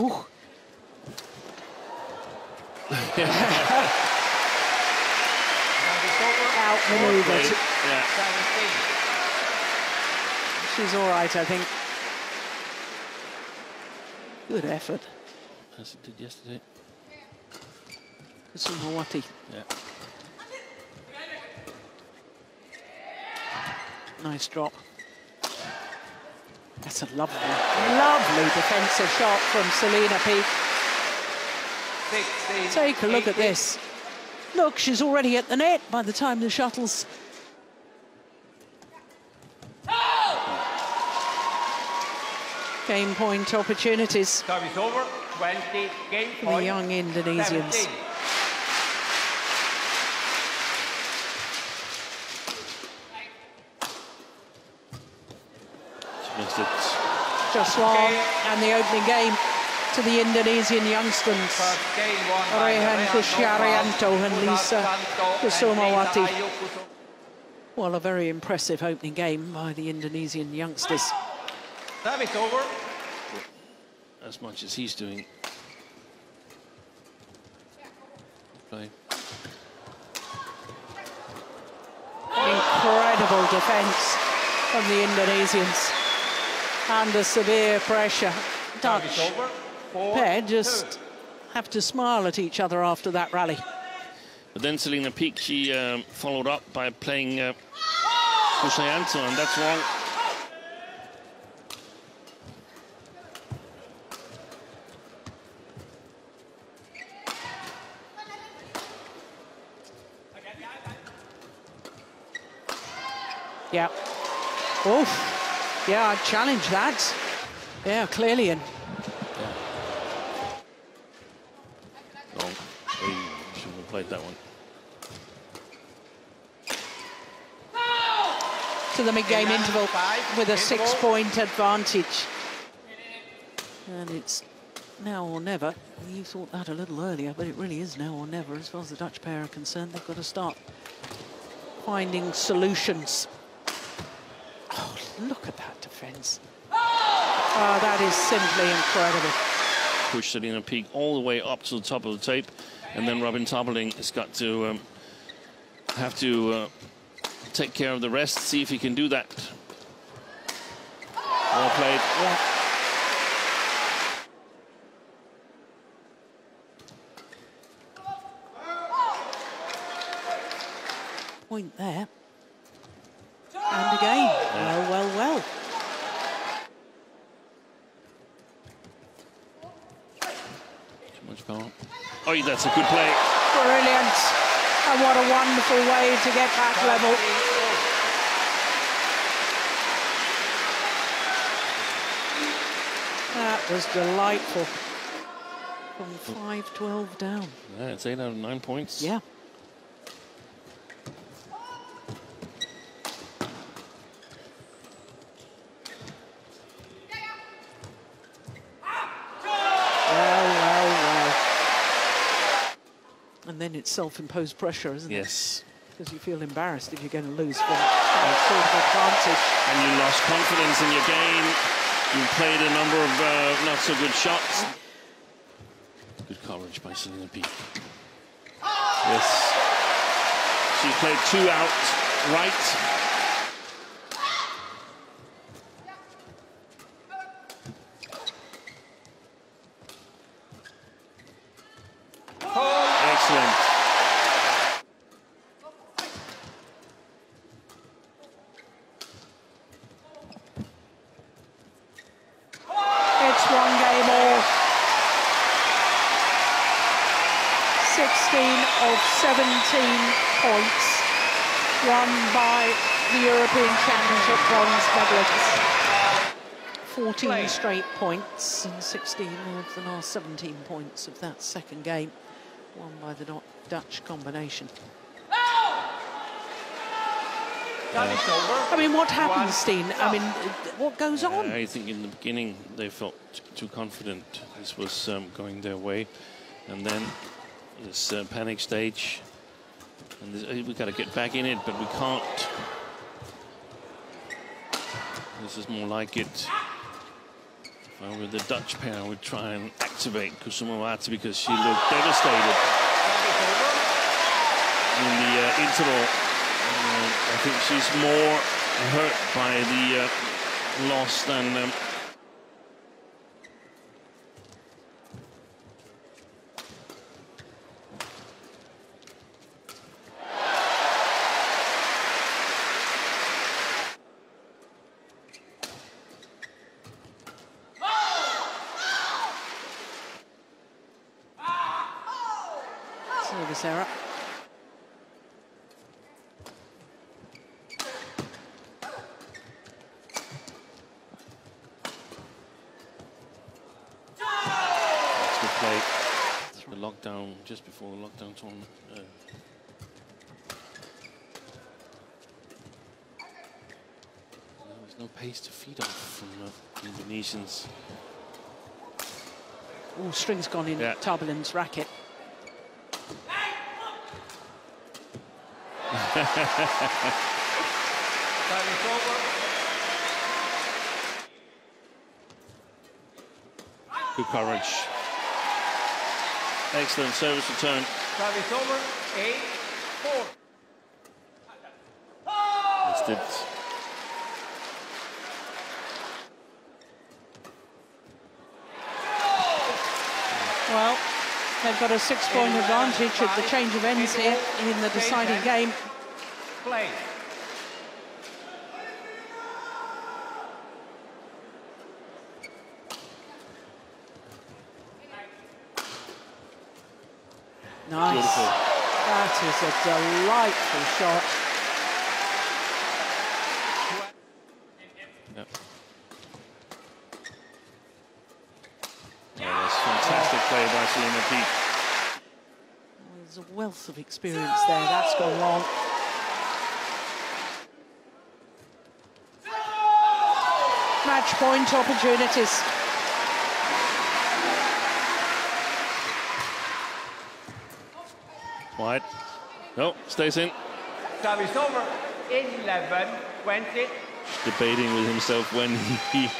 Ooh. Outmaneuvered. Yeah. She's all right, I think. Good effort. As it did yesterday. Kusumawati. Yeah. Nice drop. That's a lovely, lovely defensive shot from Selena Piek. Take a look at this. Look, she's already at the net by the time the shuttles. Game point opportunities Service over. 20. Game for the young Indonesians. 17. Missed it. Joswal and the opening game to the Indonesian youngsters. First game Rehan Rehan Kusharjanto and Lisa Santo, Kusumawati. Lisa Ayu Kusum- Well, a very impressive opening game by the Indonesian youngsters. Service over. As much as he's doing. Play. Incredible defence from the Indonesians. Under severe pressure. Dutch Service over. Four, pair two. just have to smile at each other after that rally. But then Selena Piek, she um, followed up by playing uh, Kusharjanto, and that's wrong. Yeah. Oof. Yeah, I'd challenge that. Yeah, clearly. And Wrong. He shouldn't have played that one. to the mid-game interval five, with a six-point advantage. And it's now or never. You thought that a little earlier, but it really is now or never. As far as the Dutch pair are concerned, they've got to start finding solutions. Oh, look at that. Oh, that is simply incredible. Push Selena Piek all the way up to the top of the tape, and then Robin Tabeling has got to um, have to uh, take care of the rest, see if he can do that. Well played. Yeah. Point there. And again. Well, well, well. Too much power. Oh, that's a good play. Brilliant. And what a wonderful way to get back level. That was delightful. From 5-12 down. Yeah, it's eight out of nine points. Yeah. Well, well, well. And then it's self-imposed pressure, isn't it? Yes. Because you feel embarrassed if you're going to lose from that sort of advantage. And you lost confidence in your game. You played a number of uh, not so good shots. Good coverage by Selena Piek. Yes. She's played two out right. Excellent. It's one game all. 16 of 17 points won by the European Championship bronze medalists. 14 straight points and 16 of the last 17 points of that second game won by the Dutch combination. Service. I mean, what happens, Steen? I mean, what goes on? I think in the beginning they felt too confident this was um, going their way. And then this uh, panic stage. And this, uh, we got to get back in it, but we can't. This is more like it. Well, with the Dutch pair I would try and activate Kusumawati because she looked devastated in the uh, interval. Uh, I think she's more hurt by the uh, loss than um, That's good play. The lockdown, just before the lockdown tournament. Uh, no pace to feed off from uh, the Indonesians. Oh, string's gone in Yeah. Tabeling's racket. Service over. Good coverage. Excellent service return. Service over. Eight, four. Missed it. Well, they've got a six-point advantage at the change of ends here in the deciding game. Play. Nice. Beautiful. That is a delightful shot. Yep. Yeah, that's fantastic play by Piek. There's a wealth of experience there. That's gone wrong. Match point opportunities. Wide. No, stays in. Service over. 11, 20. Debating with himself when he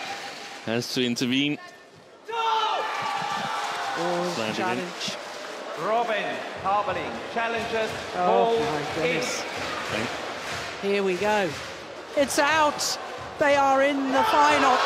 has to intervene. Oh, Slanted in. challenge. Robin Tabeling challenges Oh, hole my eight. goodness. Thank- Here we go. It's out. They are in the final.